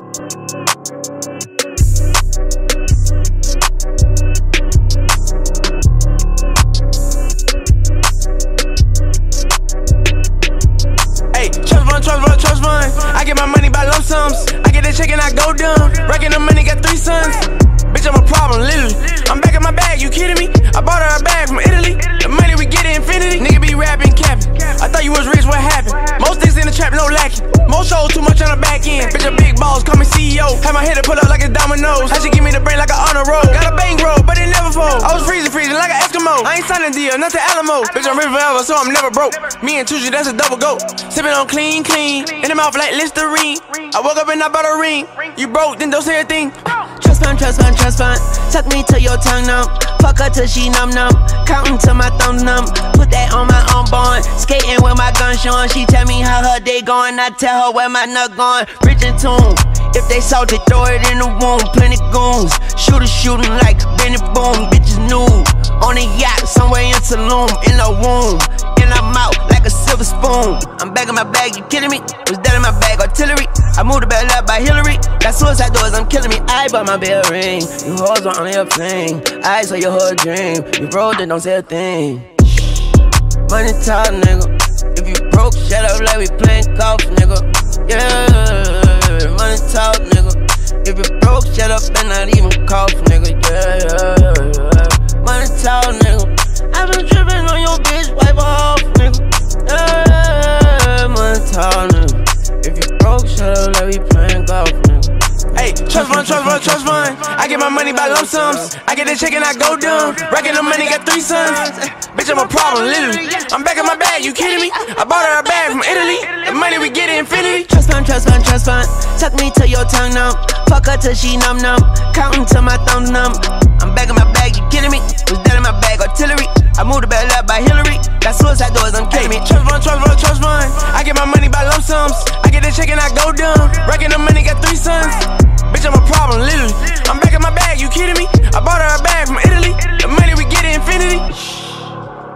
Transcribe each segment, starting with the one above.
I get my money by lump sums. I get that check and I go dumb. Racking the money, got three sons. Bitch, I'm a problem, literally. I'm back in my bag, you kidding me? I bought her a bag from Italy. The money we get infinity. Nigga be rapping, capping. I thought you was rich, what happened? Most things in the trap, no lacking. Most shows, too much on the back end. Bitch, CEO. Have my head pull up like a dominoes. How she give me the brain like an honor roll. Got a bang roll, but it never fold. I was freezing, freezing like an Eskimo. I ain't signing deal, not the Alamo. Bitch, I'm rich forever, so I'm never broke. Me and Tunechi, that's a double goat. Sipping on clean, clean. In the mouth like Listerine. I woke up and I bought a ring. You broke, then don't say a thing. Trust fund, trust fund, trust fund. Tuck me to your tongue numb. Fuck her till she numb numb. Counting till my thumb numb. Put that on my own bond. Skating with my gun showing. She tell me how her day going. I tell her where my nut going. Rich and tune. If they salty, throw it in the womb. Plenty goons. Shooters shooting like Benny Boom. Bitches new. On a yacht, somewhere in Tulum. In the womb. In her mouth like a silver spoon. I'm back in my bag, you kidding me? Was that in my bag, artillery? I moved the bell up by Hillary. Got suicide doors, I'm killing me. I bought my bell ring. You hoes on only a fling. I saw your whole dream. You broke it, don't say a thing. Money talk, nigga. If you broke, shut up like we playing golf, nigga. Yeah, money talk, nigga. If you broke, shut up and not even cough, nigga. Yeah, yeah, yeah. Money talk, nigga. i been tripping on your bitch, wipe off, nigga. Yeah, money talk, nigga. If you broke, shut up like we playing golf, nigga. Hey, trust fund, trust fund, trust fund. I get my money by lump sums. I get the check and I go dumb. Racking the money, got three sons. Bitch, I'm a problem, literally. I'm back in my bag, you kidding me? I bought her a bag from Italy. The money we get in infinity. Fund, trust fund, trust fund. Tuck me to your tongue numb. Fuck her till she numb numb. Counting till my thumb numb. I'm back in my bag, you kidding me? Was that in my bag, artillery? I moved the bell up by Hillary. Got suicide doors, I'm kidding me. trust fund, trust fund, trust fund. I get my money by lump sums. I get the check and I go dumb. Racking the money, got three sons. Bitch, I'm a problem, literally. I'm back in my bag, you kidding me? I bought her a bag from Italy. The money we get infinity.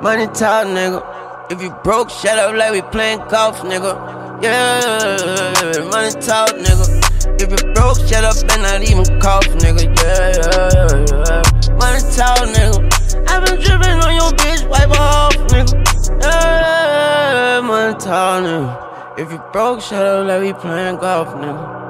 Money talk, nigga. If you broke, shut up like we playing golf, nigga. Yeah, money talk, nigga. If you broke, shut up and not even cough, nigga. Yeah, yeah, yeah. Money talk, nigga. i been tripping on your bitch, wipe off, nigga. Yeah, money talk, nigga. If you broke, shut up like we playing golf, nigga.